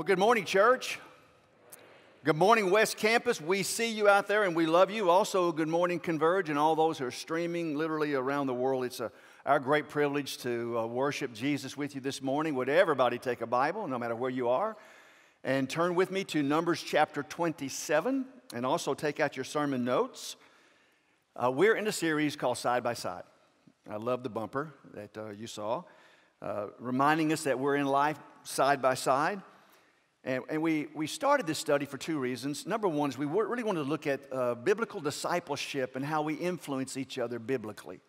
Well, good morning, church. Good morning, West Campus. We see you out there and we love you. Also, good morning, Converge, and all those who are streaming literally around the world. It's a, our great privilege to uh, worship Jesus with you this morning. Would everybody take a Bible, no matter where you are, and turn with me to Numbers chapter 27, and also take out your sermon notes. Uh, we're in a series called Side by Side. I love the bumper that uh, you saw, uh, reminding us that we're in life side by side. And, and, we, we started this study for two reasons. Number one is we really wanted to look at uh, biblical discipleship and how we influence each other biblically.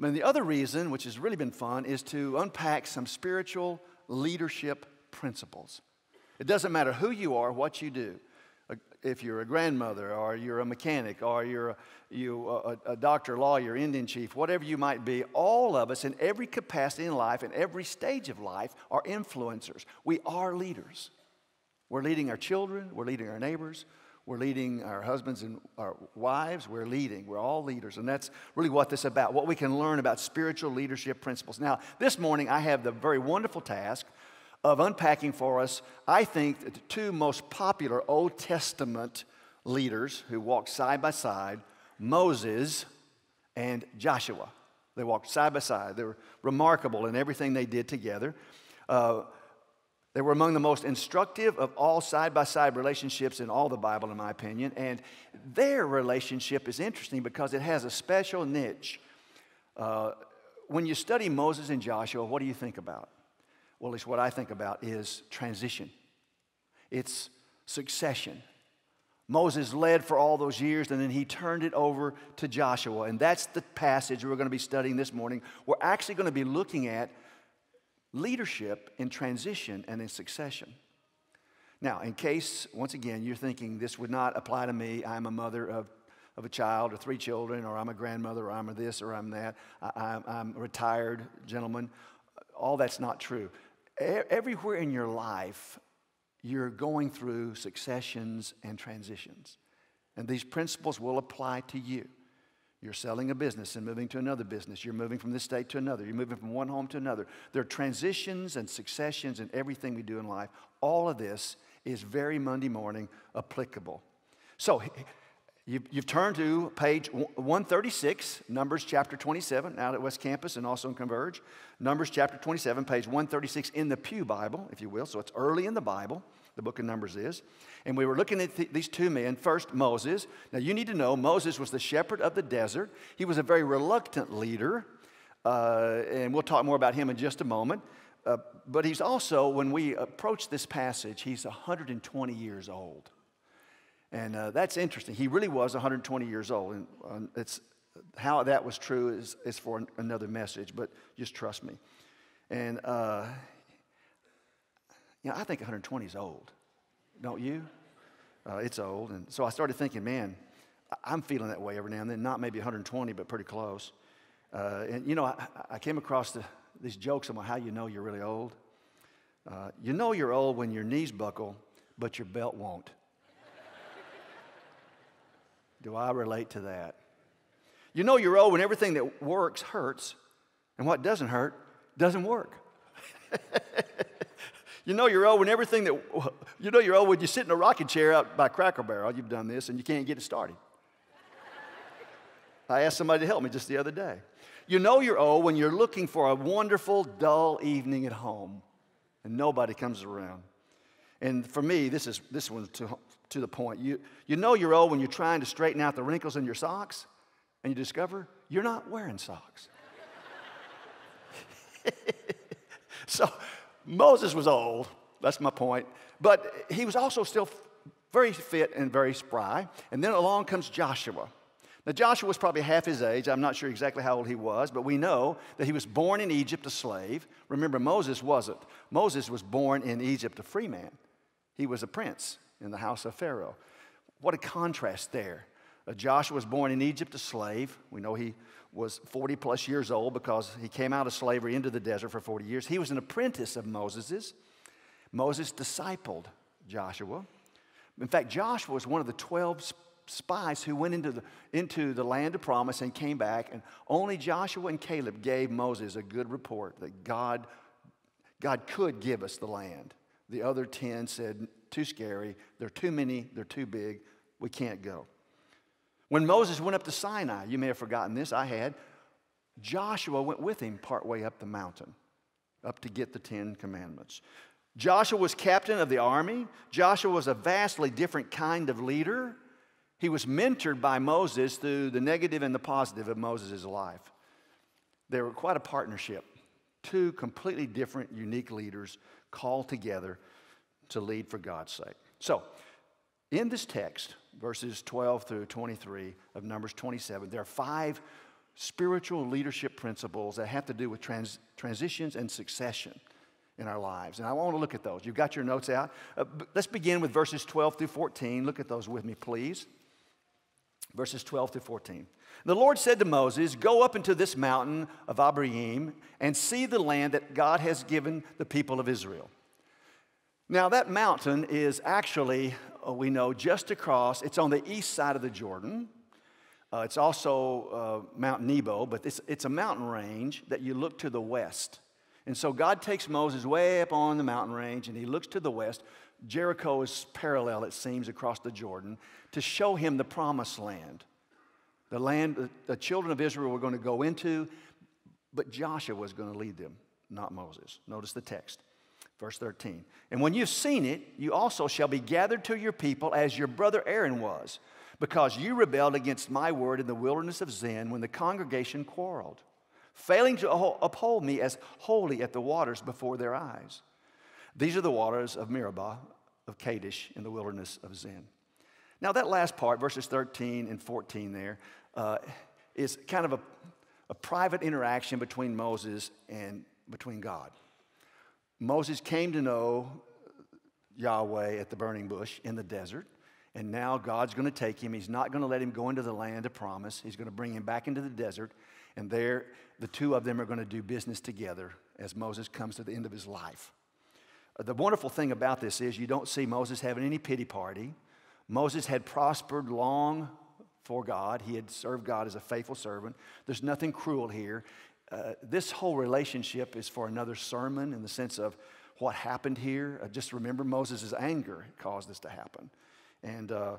And the other reason, which has really been fun, is to unpack some spiritual leadership principles. It doesn't matter who you are, what you do. If you're a grandmother, or you're a mechanic, or you're a, you, a, a doctor, lawyer, Indian chief, whatever you might be, all of us in every capacity in life, in every stage of life, are influencers. We are leaders. We're leading our children, we're leading our neighbors, we're leading our husbands and our wives, we're leading. We're all leaders. And that's really what this is about, what we can learn about spiritual leadership principles. Now, this morning I have the very wonderful task of unpacking for us, I think, that the two most popular Old Testament leaders who walked side by side Moses and Joshua. They walked side by side. They were remarkable in everything they did together. Uh, they were among the most instructive of all side by side relationships in all the Bible, in my opinion. And their relationship is interesting because it has a special niche. Uh, when you study Moses and Joshua, what do you think about? Well, it's what I think about is transition, it's succession. Moses led for all those years, and then he turned it over to Joshua. And that's the passage we're going to be studying this morning. We're actually going to be looking at leadership in transition and in succession. Now, in case, once again, you're thinking this would not apply to me, I'm a mother of, of a child or three children, or I'm a grandmother, or I'm a this, or I'm that, I, am a retired gentleman. All that's not true. Everywhere in your life, you're going through successions and transitions. And these principles will apply to you. You're selling a business and moving to another business. You're moving from this state to another. You're moving from one home to another. There are transitions and successions in everything we do in life. All of this is very Monday morning applicable. So, You've, you've, turned to page 136, Numbers chapter 27, out at West Campus and also in Converge. Numbers chapter 27, page 136 in the Pew Bible, if you will. So it's early in the Bible, the book of Numbers is. And we were looking at th- these two men. First, Moses. Now, you need to know Moses was the shepherd of the desert, he was a very reluctant leader. Uh, and we'll talk more about him in just a moment. Uh, but he's also, when we approach this passage, he's 120 years old. And uh, that's interesting. He really was 120 years old. And uh, it's, how that was true is, is for another message, but just trust me. And, uh, you know, I think 120 is old. Don't you? Uh, it's old. And so I started thinking, man, I'm feeling that way every now and then. Not maybe 120, but pretty close. Uh, and, you know, I, I came across the, these jokes about how you know you're really old. Uh, you know you're old when your knees buckle, but your belt won't. Do I relate to that? You know you're old when everything that works hurts, and what doesn't hurt doesn't work. you know you're old when everything that, you know you're old when you sit in a rocking chair out by Cracker Barrel, you've done this, and you can't get it started. I asked somebody to help me just the other day. You know you're old when you're looking for a wonderful, dull evening at home, and nobody comes around. And for me, this is this one's to, to the point. You, you know you're old when you're trying to straighten out the wrinkles in your socks, and you discover you're not wearing socks. so Moses was old, that's my point. But he was also still very fit and very spry. And then along comes Joshua. Now, Joshua was probably half his age. I'm not sure exactly how old he was, but we know that he was born in Egypt a slave. Remember, Moses wasn't. Moses was born in Egypt a free man. He was a prince in the house of Pharaoh. What a contrast there. Uh, Joshua was born in Egypt a slave. We know he was 40 plus years old because he came out of slavery into the desert for 40 years. He was an apprentice of Moses's. Moses discipled Joshua. In fact, Joshua was one of the 12 spies who went into the, into the land of promise and came back, and only Joshua and Caleb gave Moses a good report that God, God could give us the land. The other 10 said, Too scary. They're too many. They're too big. We can't go. When Moses went up to Sinai, you may have forgotten this, I had, Joshua went with him partway up the mountain, up to get the Ten Commandments. Joshua was captain of the army. Joshua was a vastly different kind of leader. He was mentored by Moses through the negative and the positive of Moses' life. They were quite a partnership. Two completely different, unique leaders called together to lead for God's sake. So, in this text, verses 12 through 23 of Numbers 27, there are five spiritual leadership principles that have to do with trans- transitions and succession in our lives. And I want to look at those. You've got your notes out. Uh, let's begin with verses 12 through 14. Look at those with me, please. Verses 12 through 14. The Lord said to Moses, Go up into this mountain of Abarim and see the land that God has given the people of Israel. Now, that mountain is actually, uh, we know, just across, it's on the east side of the Jordan. Uh, it's also uh, Mount Nebo, but it's, it's a mountain range that you look to the west. And so God takes Moses way up on the mountain range and he looks to the west. Jericho is parallel, it seems, across the Jordan to show him the promised land. The land the children of Israel were going to go into, but Joshua was going to lead them, not Moses. Notice the text. Verse 13. And when you've seen it, you also shall be gathered to your people as your brother Aaron was, because you rebelled against my word in the wilderness of Zin when the congregation quarreled failing to uphold me as holy at the waters before their eyes. These are the waters of Meribah, of Kadesh, in the wilderness of Zin. Now, that last part, verses 13 and 14, there, uh, is kind of a, a private interaction between Moses and between God. Moses came to know Yahweh at the burning bush in the desert. And now God's going to take him. He's not going to let him go into the land of promise. He's going to bring him back into the desert. And there, the two of them are going to do business together as Moses comes to the end of his life. Uh, the wonderful thing about this is you don't see Moses having any pity party. Moses had prospered long for God, he had served God as a faithful servant. There's nothing cruel here. Uh, this whole relationship is for another sermon in the sense of what happened here. Uh, just remember, Moses' anger caused this to happen. And uh,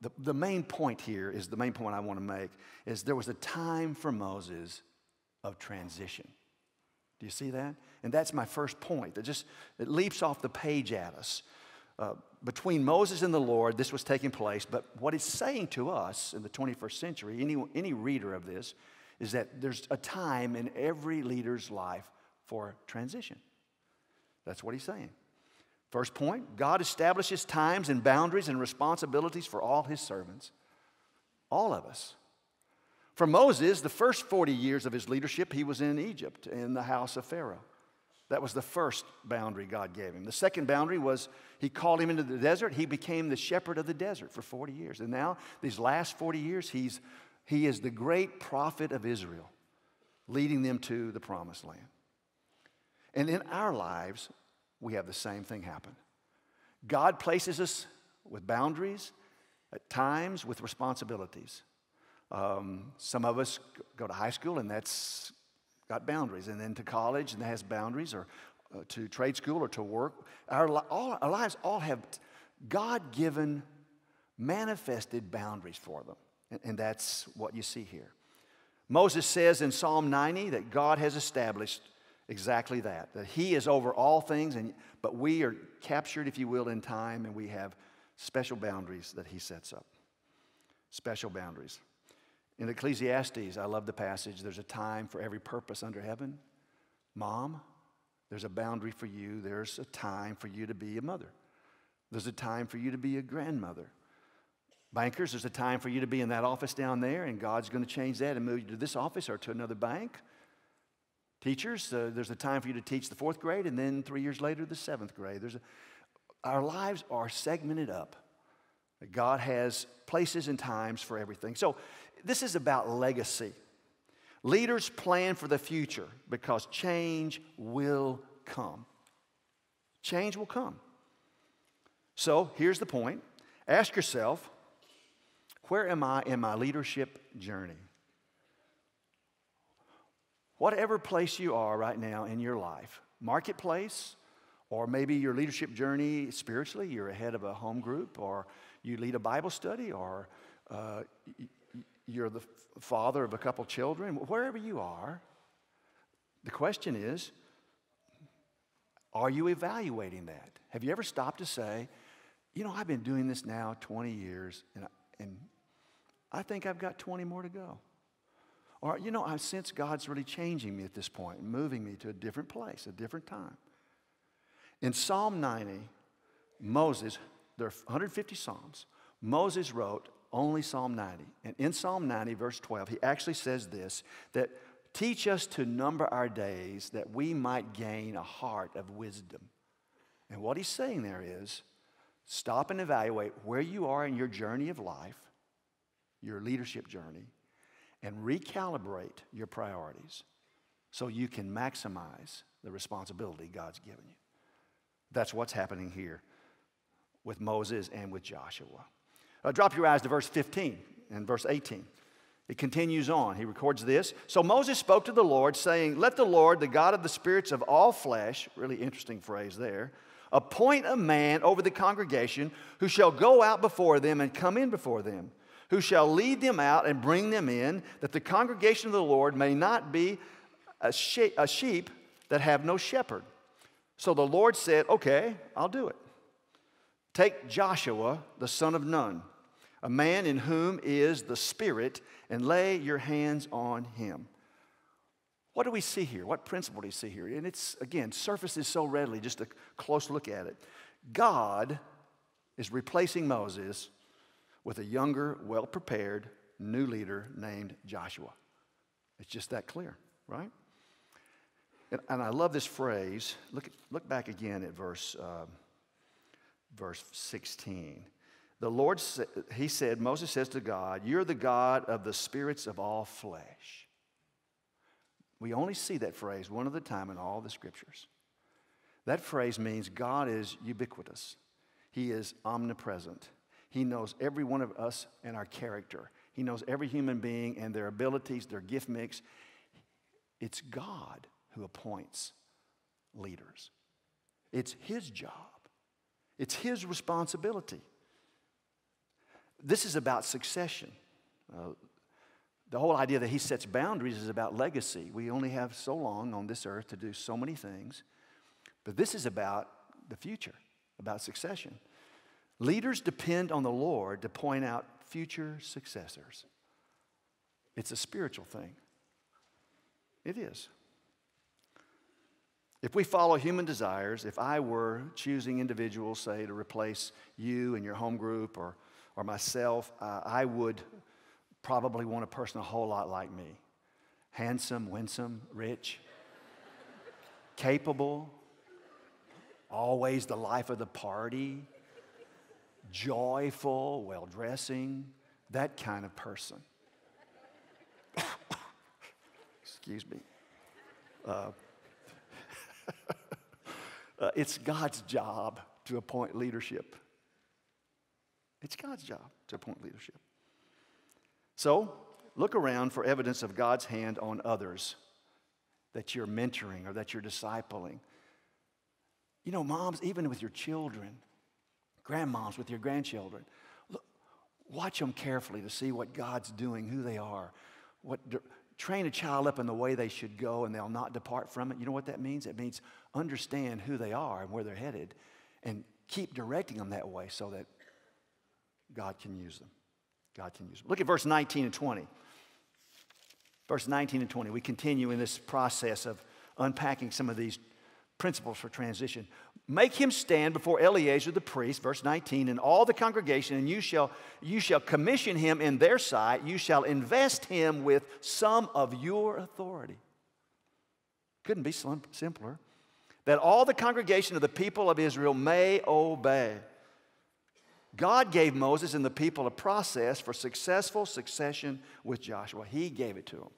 the, the main point here is the main point I want to make is there was a time for Moses of transition. Do you see that? And that's my first point that just it leaps off the page at us. Uh, between Moses and the Lord, this was taking place, but what it's saying to us in the 21st century, any, any reader of this, is that there's a time in every leader's life for transition. That's what he's saying. First point God establishes times and boundaries and responsibilities for all his servants, all of us. For Moses, the first 40 years of his leadership, he was in Egypt in the house of Pharaoh. That was the first boundary God gave him. The second boundary was he called him into the desert. He became the shepherd of the desert for 40 years. And now, these last 40 years, he's, he is the great prophet of Israel, leading them to the promised land. And in our lives, we have the same thing happen. God places us with boundaries, at times with responsibilities. Um, some of us go to high school and that's got boundaries, and then to college and that has boundaries, or uh, to trade school or to work. Our, all, our lives all have God given, manifested boundaries for them, and, that's what you see here. Moses says in Psalm 90 that God has established exactly that, that He is over all things, and, but we are captured, if you will, in time, and we have special boundaries that He sets up. Special boundaries. In Ecclesiastes, I love the passage there's a time for every purpose under heaven. Mom, there's a boundary for you. There's a time for you to be a mother. There's a time for you to be a grandmother. Bankers, there's a time for you to be in that office down there, and God's going to change that and move you to this office or to another bank. Teachers, uh, there's a time for you to teach the fourth grade, and then three years later, the seventh grade. There's a, our lives are segmented up. God has places and times for everything. So, this is about legacy. Leaders plan for the future because change will come. Change will come. So, here's the point ask yourself where am I in my leadership journey? Whatever place you are right now in your life, marketplace Or maybe your leadership journey spiritually, you're ahead of a home group, or you lead a Bible study, or uh, you're the father of a couple children. Wherever you are, the question is are you evaluating that? Have you ever stopped to say, you know, I've been doing this now 20 years, and, and I think I've got 20 more to go. Or, you know, I sense God's really changing me at this point, moving me to a different place, a different time. In Psalm 90, Moses, there are 150 Psalms. Moses wrote only Psalm 90. And in Psalm 90, verse 12, he actually says this that teach us to number our days that we might gain a heart of wisdom. And what he's saying there is stop and evaluate where you are in your journey of life, your leadership journey, and recalibrate your priorities so you can maximize the responsibility God's given you. That's what's happening here with Moses and with Joshua. Uh, drop your eyes to verse 15 and verse 18. It continues on. He records this. So Moses spoke to the Lord, saying, Let the Lord, the God of the spirits of all flesh, really interesting phrase there, appoint a man over the congregation who shall go out before them and come in before them who shall lead them out and bring them in, that the congregation of the Lord may not be a, she- a sheep that have no shepherd. So the Lord said, Okay, I'll do it. Take Joshua, the son of Nun, a man in whom is the Spirit, and lay your hands on him. What do we see here? What principle do we see here? And it's, again, surfaces so readily, just a close look at it. God is replacing Moses with a younger, well prepared new leader named Joshua. It's just that clear, right? And, and I love this phrase. Look, look back again at verse, uh, verse 16. The Lord, sa- he said, Moses says to God, You're the God of the spirits of all flesh. We only see that phrase one at a time in all the scriptures. That phrase means God is ubiquitous, He is omnipresent, he knows every one of us and our character. He knows every human being and their abilities, their gift mix. It's God who appoints leaders. It's His job, it's His responsibility. This is about succession. Uh, the whole idea that He sets boundaries is about legacy. We only have so long on this earth to do so many things, but this is about the future, about succession. Leaders depend on the Lord to point out future successors. It's a spiritual thing. It is. If we follow human desires, if I were choosing individuals, say, to replace you and your home group or, or myself, uh, I would probably want a person a whole lot like me handsome, winsome, rich, capable, always the life of the party joyful, well dressing, that kind of person. Excuse me. Uh, uh, it's God's job to appoint leadership. It's God's job to appoint leadership. So, look around for evidence of God's hand on others that you're mentoring or that you're discipling. You know, moms, even with your children, grandmoms with your grandchildren. Look, watch them carefully to see what God's doing, who they are. What, train a child up in the way they should go and they'll not depart from it. You know what that means? It means understand who they are and where they're headed and keep directing them that way so that God can use them. God can use them. Look at verse 19 and 20. Verse 19 and 20. We continue in this process of unpacking some of these principles for transition. Make him stand before Eleazar the priest, verse 19, and all the congregation, and you shall, you shall commission him in their sight. You shall invest him with some of your authority. Couldn't be simpler. That all the congregation of the people of Israel may obey. God gave Moses and the people a process for successful succession with Joshua. He gave it to them.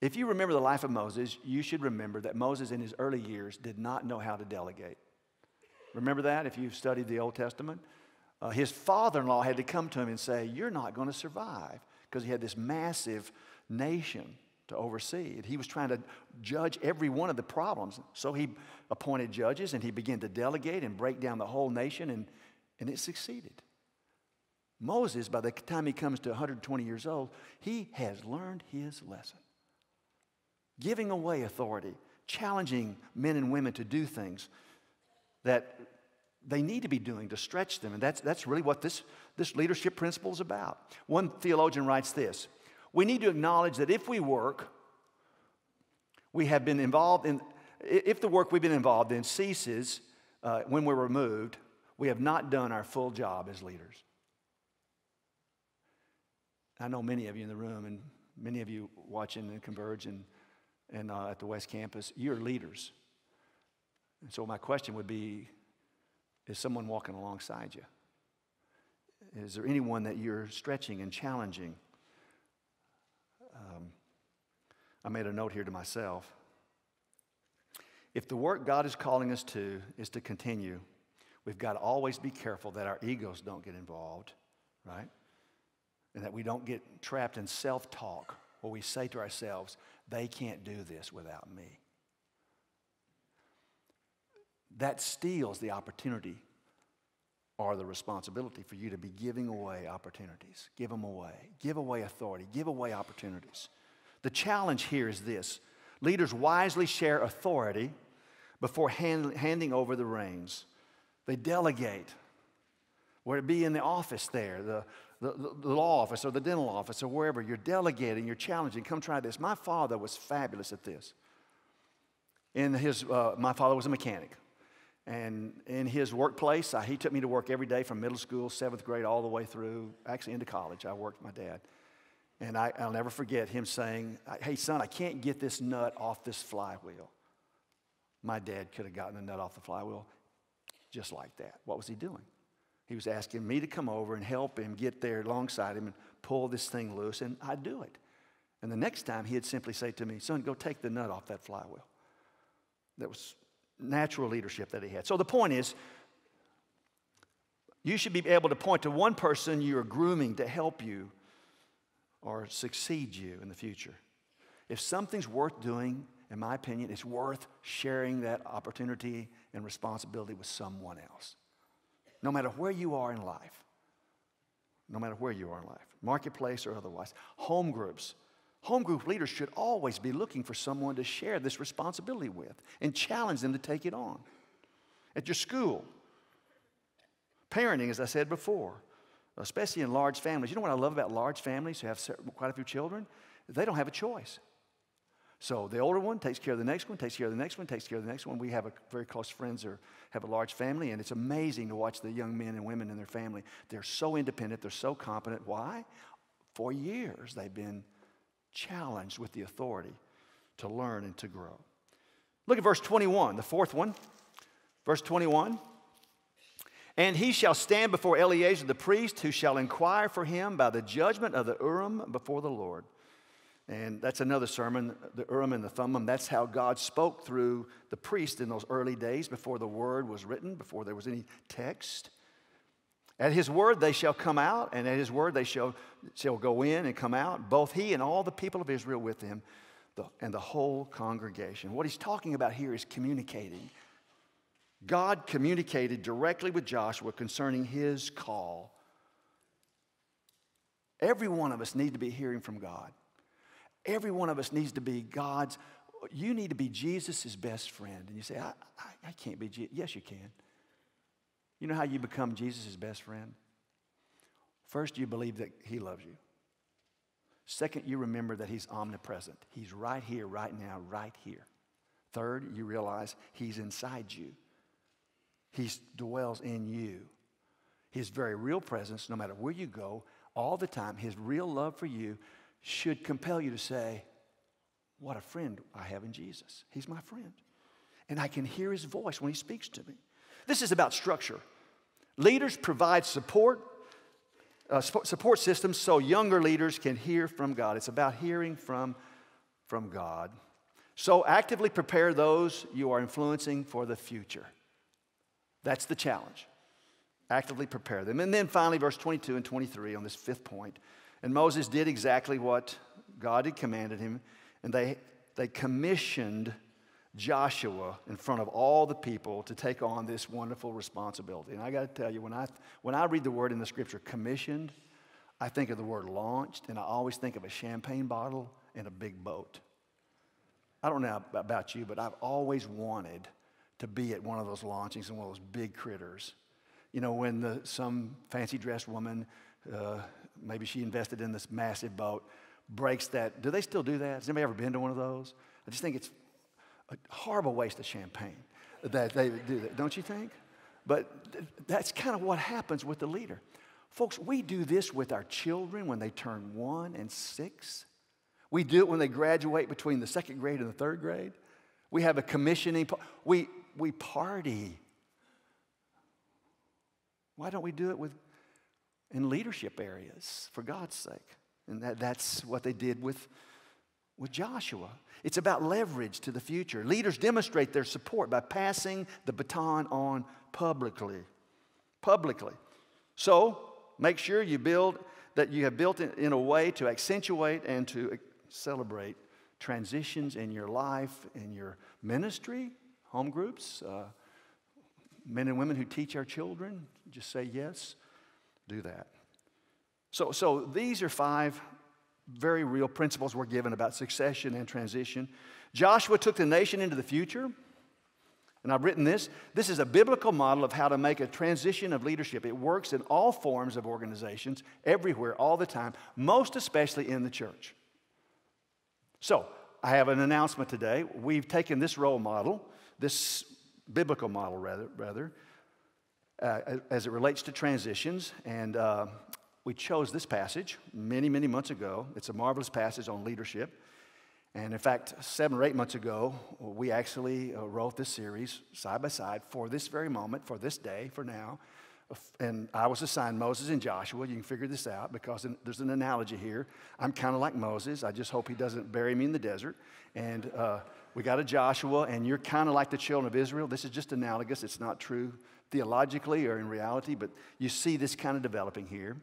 If you remember the life of Moses, you should remember that Moses in his early years did not know how to delegate. Remember that if you've studied the Old Testament? Uh, his father in law had to come to him and say, You're not going to survive, because he had this massive nation to oversee. And he was trying to judge every one of the problems. So he appointed judges and he began to delegate and break down the whole nation, and, and it succeeded. Moses, by the time he comes to 120 years old, he has learned his lesson. Giving away authority, challenging men and women to do things that they need to be doing to stretch them. And that's, that's really what this, this leadership principle is about. One theologian writes this We need to acknowledge that if we work, we have been involved in, if the work we've been involved in ceases uh, when we're removed, we have not done our full job as leaders. I know many of you in the room and many of you watching and Converge and, and uh, at the West Campus, you're leaders. And so my question would be, is someone walking alongside you? Is there anyone that you're stretching and challenging? Um, I made a note here to myself. If the work God is calling us to is to continue, we've got to always be careful that our egos don't get involved, right? and that we don't get trapped in self talk where we say to ourselves, they can't do this without me. That steals the opportunity or the responsibility for you to be giving away opportunities. Give them away. Give away authority. Give away opportunities. The challenge here is this leaders wisely share authority before hand, handing over the reins. They delegate, whether it be in the office there, the, the, the, law office or the dental office or wherever, you're delegating, you're challenging, come try this. My father was fabulous at this. In his, uh, my father was a mechanic. And in his workplace, uh, he took me to work every day from middle school, seventh grade, all the way through, actually into college. I worked with my dad. And I, will never forget him saying, Hey, son, I can't get this nut off this flywheel. My dad could have gotten the nut off the flywheel just like that. What was he doing? He was asking me to come over and help him get there alongside him and pull this thing loose, and I'd do it. And the next time, he'd simply say to me, Son, go take the nut off that flywheel. That was natural leadership that he had. So the point is, you should be able to point to one person you're grooming to help you or succeed you in the future. If something's worth doing, in my opinion, it's worth sharing that opportunity and responsibility with someone else no matter where you are in life. No matter where you are in life, marketplace or otherwise. Home groups. Home group leaders should always be looking for someone to share this responsibility with and challenge them to take it on. At your school, parenting, as I said before, especially in large families. You know what I love about large families who have quite a few children? They don't have a choice. So the older one takes care of the next one, takes care of the next one, takes care of the next one. We have a, very close friends or have a large family, and it's amazing to watch the young men and women in their family. They're so independent, they're so competent. Why? For years they've been challenged with the authority to learn and to grow. Look at verse 21, the fourth one. Verse 21. And he shall stand before Eleazar the priest, who shall inquire for him by the judgment of the Urim before the Lord. And that's another sermon, the Urim and the Thummim. That's how God spoke through the priest in those early days before the word was written, before there was any text. At his word they shall come out, and at his word they shall, shall go in and come out, both he and all the people of Israel with him, the, and the whole congregation. What he's talking about here is communicating. God communicated directly with Joshua concerning his call. Every one of us need to be hearing from God. Every one of us needs to be God's, you need to be Jesus' best friend. And you say, I, I, I can't be Jesus. Yes, you can. You know how you become Jesus' best friend? First, you believe that He loves you. Second, you remember that He's omnipresent. He's right here, right now, right here. Third, you realize He's inside you, He dwells in you. His very real presence, no matter where you go, all the time, His real love for you should compel you to say, What a friend I have in Jesus. He's my friend. And I can hear his voice when he speaks to me. This is about structure. Leaders provide support, uh, support systems so younger leaders can hear from God. It's about hearing from, from God. So actively prepare those you are influencing for the future. That's the challenge. Actively prepare them. And then finally, verse 22 and 23 on this fifth point and Moses did exactly what God had commanded him. And they, they commissioned Joshua in front of all the people to take on this wonderful responsibility. And I got to tell you, when I, when I read the word in the scripture, commissioned, I think of the word launched, and I always think of a champagne bottle and a big boat. I don't know about you, but I've always wanted to be at one of those launchings and one of those big critters. You know, when the, some fancy dressed woman, uh, maybe she invested in this massive boat, breaks that. Do they still do that? Has anybody ever been to one of those? I just think it's a horrible waste of champagne that they do that, don't you think? But th- that's kind of what happens with the leader. Folks, we do this with our children when they turn one and six. We do it when they graduate between the second grade and the third grade. We have a commissioning, we, we party. Why don't we do it with, in leadership areas, for God's sake? And that, that's what they did with, with Joshua. It's about leverage to the future. Leaders demonstrate their support by passing the baton on publicly. Publicly. So, make sure you build that you have built it in a way to accentuate and to celebrate transitions in your life, in your ministry, home groups, uh, men and women who teach our children. Just say yes, do that. So, so these are five very real principles we're given about succession and transition. Joshua took the nation into the future. And I've written this. This is a biblical model of how to make a transition of leadership. It works in all forms of organizations, everywhere, all the time, most especially in the church. So, I have an announcement today. We've taken this role model, this biblical model, rather, rather uh, as it relates to transitions, and uh, we chose this passage many, many months ago. It's a marvelous passage on leadership. And in fact, seven or eight months ago, we actually uh, wrote this series side by side for this very moment, for this day, for now. And I was assigned Moses and Joshua. You can figure this out because there's an analogy here. I'm kind of like Moses. I just hope he doesn't bury me in the desert. And uh, we got a Joshua, and you're kind of like the children of Israel. This is just analogous. It's not true theologically or in reality, but you see this kind of developing here.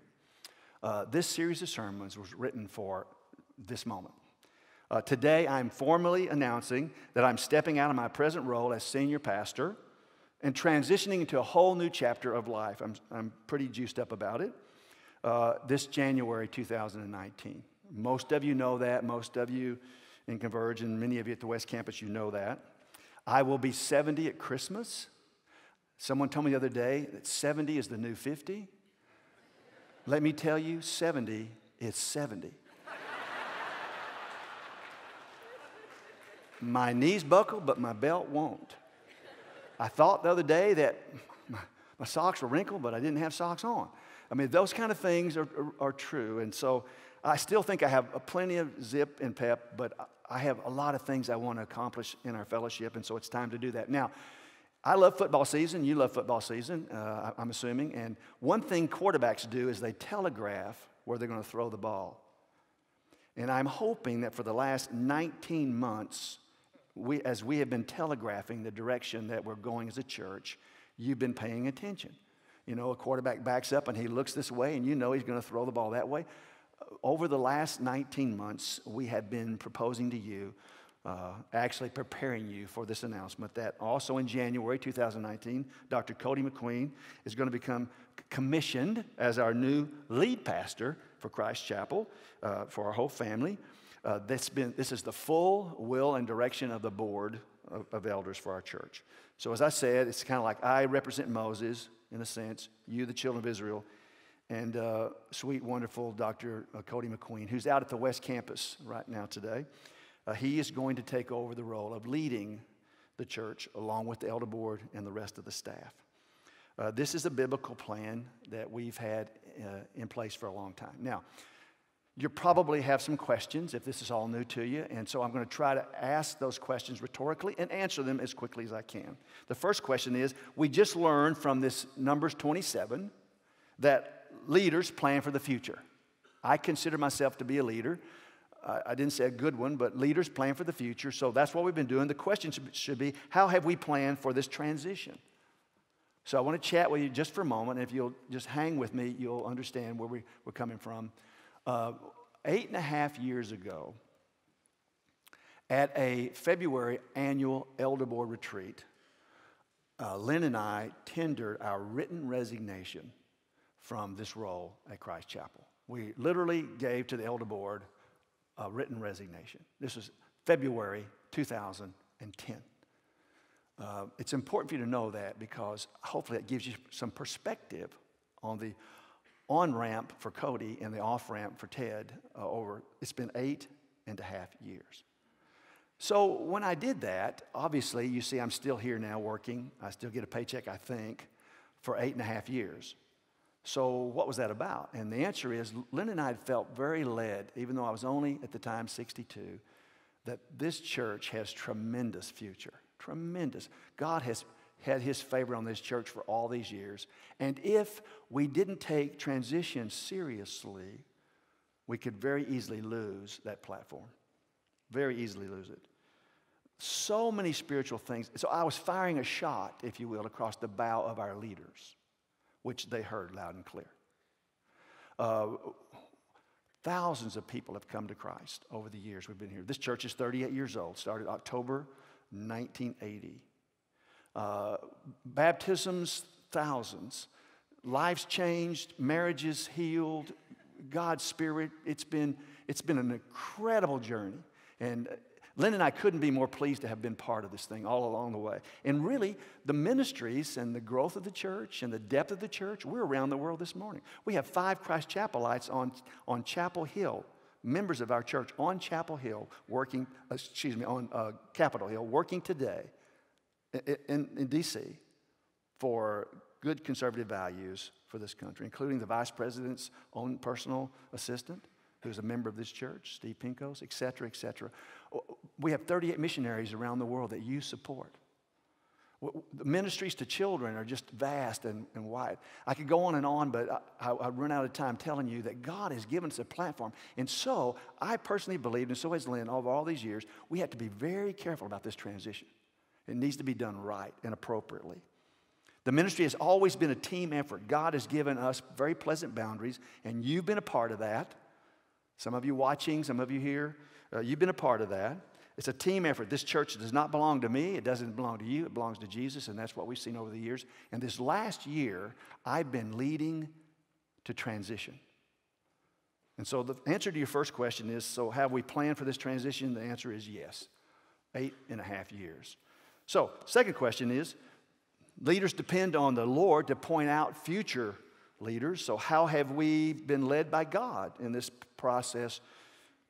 Uh, this series of sermons was written for this moment. Uh, today, I'm formally announcing that I'm stepping out of my present role as senior pastor and transitioning into a whole new chapter of life. I'm, I'm pretty juiced up about it. Uh, this January 2019. Most of you know that. Most of you in Converge, and many of you at the West Campus, you know that. I will be 70 at Christmas. Someone told me the other day that 70 is the new 50. Let me tell you, 70 is 70. my knees buckle, but my belt won't. I thought the other day that my, my, socks were wrinkled, but I didn't have socks on. I mean, those kind of things are, are, are true. And so I still think I have plenty of zip and pep, but I have a lot of things I want to accomplish in our fellowship, and so it's time to do that. Now, I love football season. You love football season, uh, I'm assuming. And one thing quarterbacks do is they telegraph where they're going to throw the ball. And I'm hoping that for the last 19 months, we, as we have been telegraphing the direction that we're going as a church, you've been paying attention. You know, a quarterback backs up and he looks this way, and you know he's going to throw the ball that way. Over the last 19 months, we have been proposing to you uh, actually preparing you for this announcement that also in January 2019, Dr. Cody McQueen is going to become commissioned as our new lead pastor for Christ Chapel uh, for our whole family. Uh, this, been, this is the full will and direction of the board of, of elders for our church. So, as I said, it's kind of like I represent Moses in a sense, you, the children of Israel, and uh, sweet, wonderful Dr. Uh, Cody McQueen, who's out at the West Campus right now today uh, he is going to take over the role of leading the church along with the elder board and the rest of the staff. Uh, this is a biblical plan that we've had uh, in place for a long time. Now, you probably have some questions if this is all new to you, and so I'm going to try to ask those questions rhetorically and answer them as quickly as I can. The first question is We just learned from this Numbers 27 that leaders plan for the future. I consider myself to be a leader. I didn't say a good one, but leaders plan for the future. So that's what we've been doing. The question should be how have we planned for this transition? So I want to chat with you just for a moment. And If you'll just hang with me, you'll understand where we, we're coming from. Uh, eight and a half years ago, At a February annual Elder Board retreat, uh, Lynn and I tendered our written resignation from this role at Christ Chapel. We literally gave to the Elder Board a written resignation. This was February 2010. Uh, it's important for you to know that because hopefully that gives you some perspective on the on ramp for Cody and the off ramp for Ted uh, over, it's been eight and a half years. So when I did that, obviously, you see, I'm still here now working. I still get a paycheck, I think, for eight and a half years. So what was that about? And the answer is Lynn and I felt very led, even though I was only at the time 62, that this church has tremendous future. Tremendous. God has had his favor on this church for all these years. And if we didn't take transition seriously, we could very easily lose that platform. Very easily lose it. So many spiritual things. So I was firing a shot, if you will, across the bow of our leaders, which they heard loud and clear. Uh, thousands of people have come to Christ over the years we've been here. This church is 38 years old, started October 1980. Uh, baptisms, thousands. Lives changed, marriages healed, God's Spirit. It's been, it's been an incredible journey. And Lynn and I couldn't be more pleased to have been part of this thing all along the way. And really, the ministries and the growth of the church and the depth of the church, we're around the world this morning. We have five Christ Chapelites on, on Chapel Hill, members of our church on Chapel Hill, working, excuse me, on uh, Capitol Hill, working today in, in D.C. for good conservative values for this country, including the vice president's own personal assistant, who's a member of this church, Steve Pincos, et cetera, et cetera. We have 38 missionaries around the world that you support. The ministries to children are just vast and, and wide. I could go on and on, but I, I, run out of time telling you that God has given us a platform. And so I personally believe, and so has Lynn, over all these years, we have to be very careful about this transition. It needs to be done right and appropriately. The ministry has always been a team effort. God has given us very pleasant boundaries, and you've been a part of that. Some of you watching, some of you here, uh, you've been a part of that. It's a team effort. This church does not belong to me. It doesn't belong to you. It belongs to Jesus, and that's what we've seen over the years. And this last year, I've been leading to transition. And so the answer to your first question is so have we planned for this transition? The answer is yes. Eight and a half years. So, second question is leaders depend on the Lord to point out future leaders. So, how have we been led by God in this process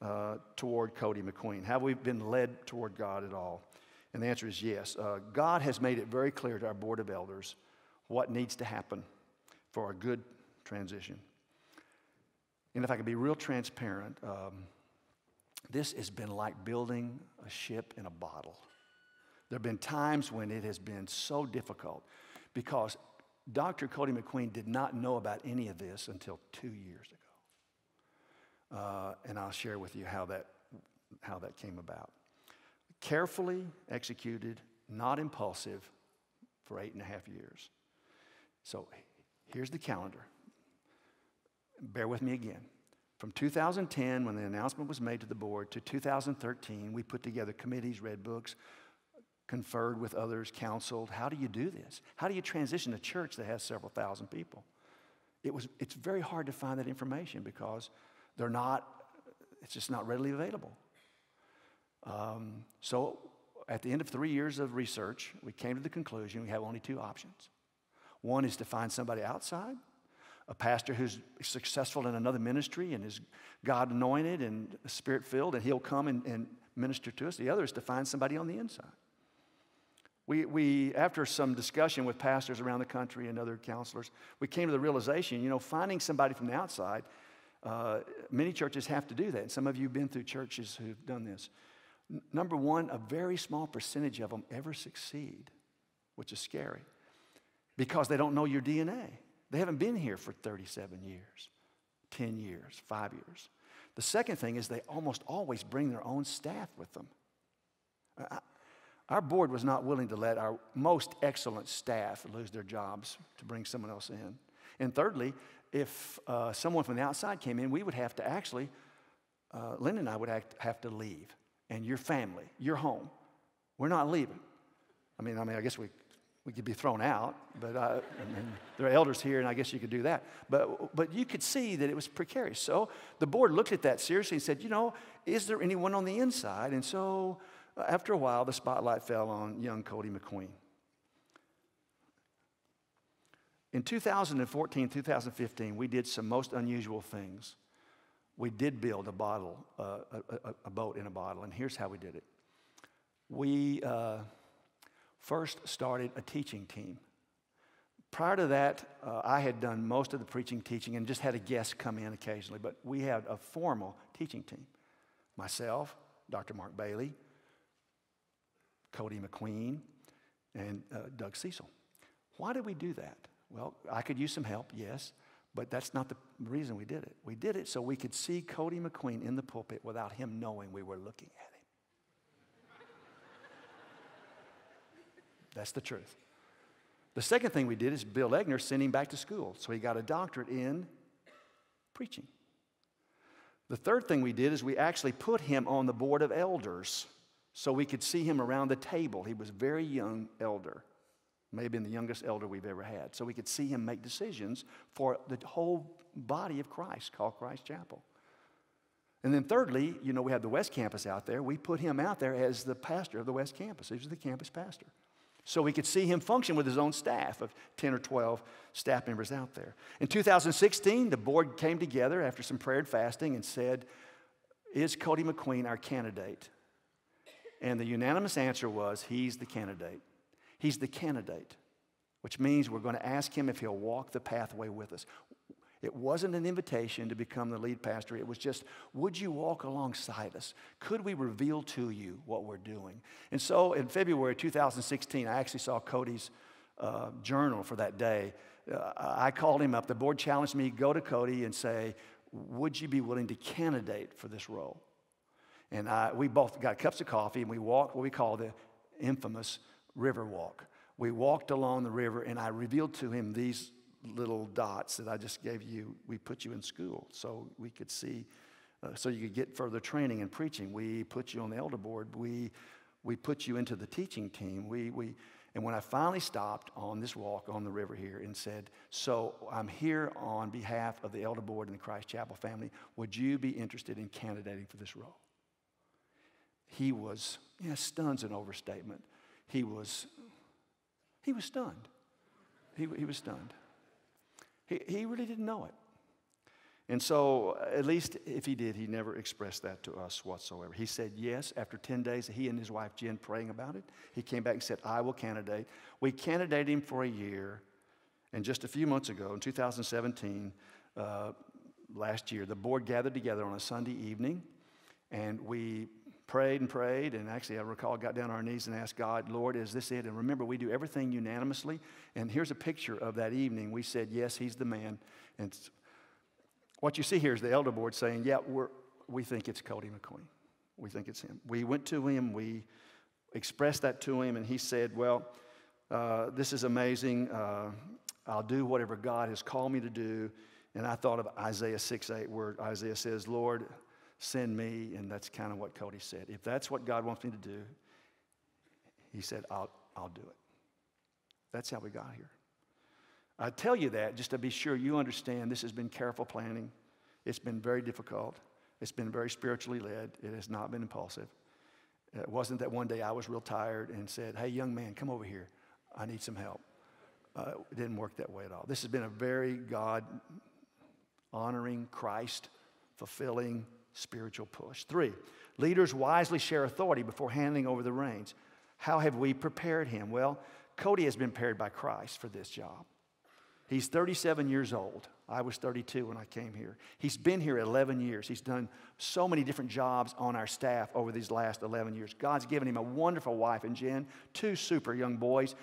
uh, toward Cody McQueen? Have we been led toward God at all? And the answer is yes. Uh, God has made it very clear to our board of elders what needs to happen for a good transition. And if I could be real transparent, um, this has been like building a ship in a bottle. There have been times when it has been so difficult because Dr. Cody McQueen did not know about any of this until two years ago. Uh, and I'll share with you how that, how that came about. Carefully executed, not impulsive, for eight and a half years. So here's the calendar. Bear with me again. From 2010, when the announcement was made to the board, to 2013, we put together committees, read books, conferred with others, counseled. How do you do this? How do you transition a church that has several thousand people? It was, it's very hard to find that information because they're not, it's just not readily available. Um, so at the end of three years of research, we came to the conclusion we have only two options. One is to find somebody outside, a pastor who's successful in another ministry and is God anointed and spirit filled, and he'll come and, and minister to us. The other is to find somebody on the inside. We, we, after some discussion with pastors around the country and other counselors, we came to the realization, you know, finding somebody from the outside, uh, many churches have to do that. And some of you have been through churches who've done this. N- number one, a very small percentage of them ever succeed, which is scary because they don't know your DNA. They haven't been here for 37 years, 10 years, five years. The second thing is they almost always bring their own staff with them. I, our board was not willing to let our most excellent staff lose their jobs to bring someone else in. And thirdly, if uh, someone from the outside came in, we would have to actually, uh, Lynn and I would have to leave. and your family, your home. We're not leaving. I mean, I mean, I guess we, we could be thrown out, but I, I mean, there are elders here, and I guess you could do that. But, but you could see that it was precarious. So the board looked at that seriously and said, you know, is there anyone on the inside? And so uh, after a while, the spotlight fell on young Cody McQueen. In 2014, 2015, we did some most unusual things. We did build a bottle, uh, a, a, boat in a bottle, and here's how we did it. We uh, first started a teaching team. Prior to that, uh, I had done most of the preaching, teaching, and just had a guest come in occasionally, but we had a formal teaching team. Myself, Dr. Mark Bailey, Cody McQueen, and uh, Doug Cecil. Why did we do that? Well, I could use some help, yes, but that's not the reason we did it. We did it so we could see Cody McQueen in the pulpit without him knowing we were looking at him. that's the truth. The second thing we did is Bill Egner sent him back to school, so he got a doctorate in preaching. The third thing we did is we actually put him on the board of elders so we could see him around the table. He was very young elder may have been the youngest elder we've ever had. So we could see him make decisions for the whole body of Christ called Christ Chapel. And then, thirdly, you know, we have the West Campus out there. We put him out there as the pastor of the West Campus. He was the campus pastor. So we could see him function with his own staff of 10 or 12 staff members out there. In 2016, the board came together after some prayer and fasting and said, Is Cody McQueen our candidate? And the unanimous answer was, He's the candidate. He's the candidate, which means we're going to ask him if he'll walk the pathway with us. It wasn't an invitation to become the lead pastor. It was just, would you walk alongside us? Could we reveal to you what we're doing? And so in February 2016, I actually saw Cody's uh, journal for that day. Uh, I called him up. The board challenged me go to Cody and say, would you be willing to candidate for this role? And I, we both got cups of coffee and we walked what we call the infamous river walk. We walked along the river, and I revealed to him these little dots that I just gave you. We put you in school so we could see, uh, so you could get further training in preaching. We put you on the elder board. We, we put you into the teaching team. We, we, and when I finally stopped on this walk on the river here and said, So I'm here on behalf of the elder board and the Christ Chapel family, would you be interested in candidating for this role? He was, yeah, stun's an overstatement he was, he was stunned. He, he was stunned. He, he really didn't know it. And so, at least if he did, he never expressed that to us whatsoever. He said yes after 10 days, he and his wife Jen praying about it. He came back and said, I will candidate. We candidated him for a year. And just a few months ago, in 2017, uh, last year, the board gathered together on a Sunday evening and we prayed and prayed, and actually, I recall, got down on our knees and asked God, Lord, is this it? And remember, we do everything unanimously. And here's a picture of that evening. We said, Yes, he's the man. And what you see here is the elder board saying, Yeah, we're, we think it's Cody McQueen. We think it's him. We went to him, we expressed that to him, and he said, Well, uh, this is amazing. Uh, I'll do whatever God has called me to do. And I thought of Isaiah 6 8, where Isaiah says, Lord, send me. And that's kind of what Cody said. If that's what God wants me to do, he said, I'll, I'll do it. That's how we got here. I tell you that just to be sure you understand this has been careful planning. It's been very difficult. It's been very spiritually led. It has not been impulsive. It wasn't that one day I was real tired and said, Hey, young man, come over here. I need some help. Uh, it didn't work that way at all. This has been a very God honoring, Christ fulfilling spiritual push. Three, leaders wisely share authority before handing over the reins. How have we prepared him? Well, Cody has been prepared by Christ for this job. He's 37 years old. I was 32 when I came here. He's been here 11 years. He's done so many different jobs on our staff over these last 11 years. God's given him a wonderful wife and Jen, two super young boys.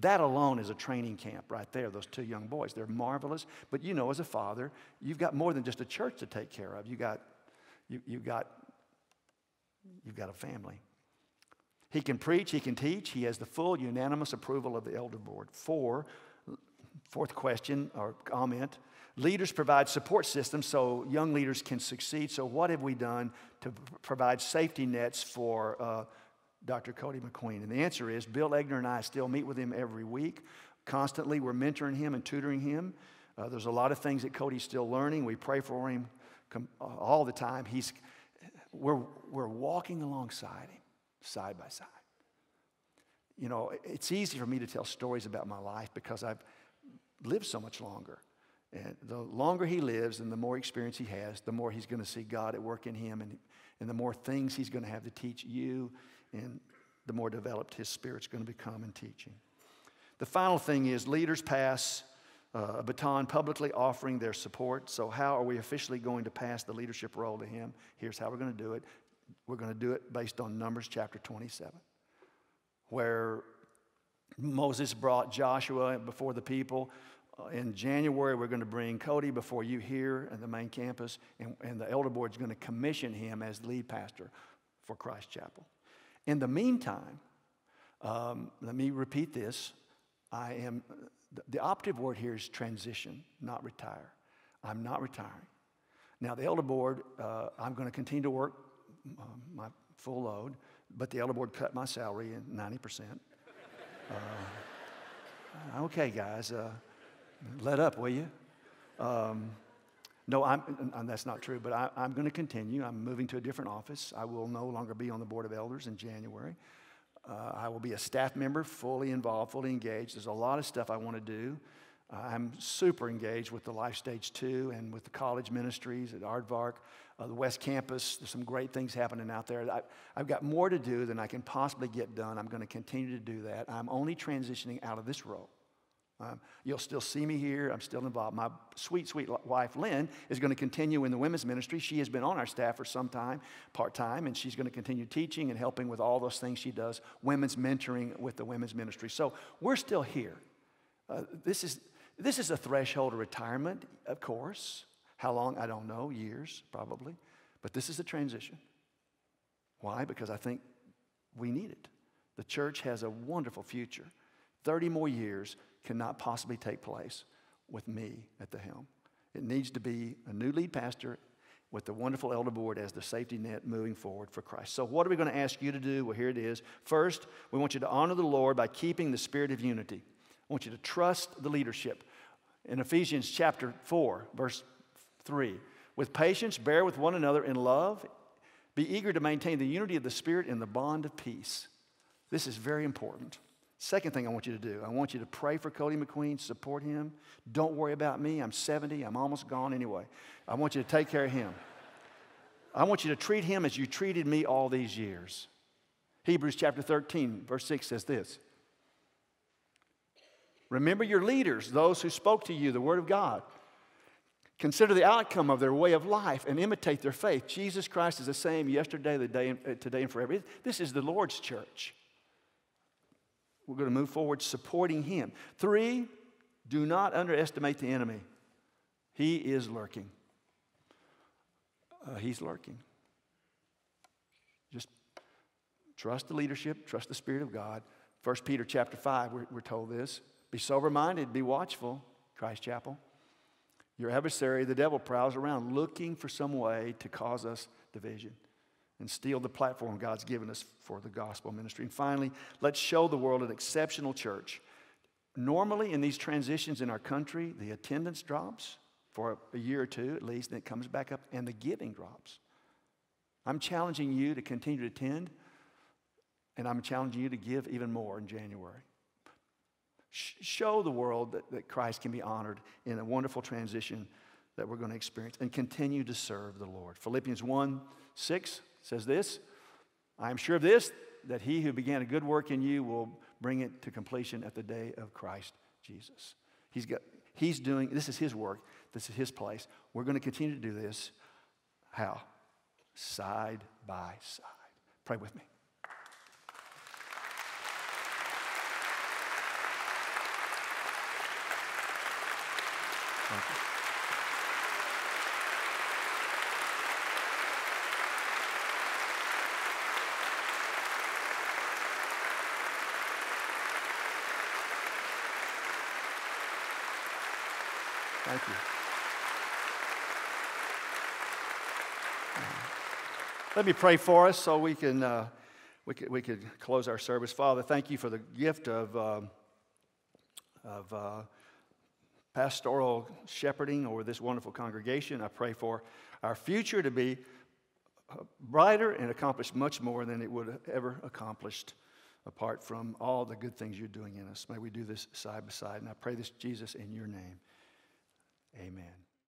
That alone is a training camp right there, those two young boys. They're marvelous. But you know, as a father, you've got more than just a church to take care of. You've got you, you've, got, you've got a family. He can preach, he can teach, he has the full unanimous approval of the elder board. Four, fourth question or comment Leaders provide support systems so young leaders can succeed. So, what have we done to provide safety nets for uh, Dr. Cody McQueen? And the answer is Bill Egner and I still meet with him every week. Constantly, we're mentoring him and tutoring him. Uh, there's a lot of things that Cody's still learning. We pray for him all the time. He's, we're, we're walking alongside him, side by side. You know, it's easy for me to tell stories about my life because I've lived so much longer. And the longer he lives and the more experience he has, the more he's going to see God at work in him and, and the more things he's going to have to teach you and the more developed his spirit's going to become in teaching. The final thing is leaders pass uh, a baton publicly offering their support. So, how are we officially going to pass the leadership role to him? Here's how we're going to do it. We're going to do it based on Numbers chapter 27, where Moses brought Joshua before the people. Uh, in January, we're going to bring Cody before you here at the main campus, and, and the elder board is going to commission him as lead pastor for Christ Chapel. In the meantime, um, let me repeat this. I am, the operative word here is transition, not retire. I'm not retiring. Now, the elder board, uh, I'm going to continue to work uh, my full load, but the elder board cut my salary in 90%. Uh, okay, guys, uh, let up, will you? Um, no, I'm, and that's not true, but I, am going to continue. I'm moving to a different office. I will no longer be on the Board of Elders in January. Uh, I will be a staff member, fully involved, fully engaged. There's a lot of stuff I want to do. Uh, I'm super engaged with the Life Stage 2 and with the college ministries at Aardvark, uh, the West Campus. There's some great things happening out there. I, I've got more to do than I can possibly get done. I'm going to continue to do that. I'm only transitioning out of this role. Um, you'll still see me here. I'm still involved. My sweet, sweet wife, Lynn, is going to continue in the women's ministry. She has been on our staff for some time, part time, and she's going to continue teaching and helping with all those things she does, women's mentoring with the women's ministry. So we're still here. Uh, this, is, this is a threshold of retirement, of course. How long? I don't know, years probably. But this is a transition. Why? Because I think we need it. The church has a wonderful future. 30 more years cannot possibly take place with me at the helm. It needs to be a new lead pastor with the wonderful elder board as the safety net moving forward for Christ. So, what are we going to ask you to do? Well, here it is. First, we want you to honor the Lord by keeping the spirit of unity. I want you to trust the leadership. In Ephesians chapter 4, verse 3, with patience, bear with one another in love, be eager to maintain the unity of the Spirit in the bond of peace. This is very important. Second thing I want you to do, I want you to pray for Cody McQueen, support him. Don't worry about me. I'm 70, I'm almost gone anyway. I want you to take care of him. I want you to treat him as you treated me all these years. Hebrews chapter 13, verse 6 says this Remember your leaders, those who spoke to you the word of God. Consider the outcome of their way of life and imitate their faith. Jesus Christ is the same yesterday, the day, uh, today, and forever. This is the Lord's church. We're going to move forward supporting him. Three, do not underestimate the enemy. He is lurking. Uh, he's lurking. Just trust the leadership, trust the Spirit of God. 1 Peter chapter 5, we're, we're told this. Be sober minded, be watchful, Christ Chapel. Your adversary, the devil, prowls around looking for some way to cause us division and steal the platform God's given us for the gospel ministry. And finally, let's show the world an exceptional church. Normally, in these transitions in our country, the attendance drops for a year or two at least, and it comes back up, and the giving drops. I'm challenging you to continue to attend, and I'm challenging you to give even more in January. show the world that, that Christ can be honored in a wonderful transition that we're going to experience and continue to serve the Lord. Philippians 1 6 says this I am sure of this, that he who began a good work in you will bring it to completion at the day of Christ Jesus. He's, got, he's doing, this is his work, this is his place. We're going to continue to do this. How? Side by side. Pray with me. Thank you. Thank you. Let me pray for us so we can, uh, we could, we close our service. Father, thank you for the gift of, uh, of uh, pastoral shepherding over this wonderful congregation. I pray for our future to be uh, brighter and accomplish much more than it would have ever accomplished apart from all the good things you're doing in us. May we do this side by side. And I pray this, Jesus, in your name. Amen.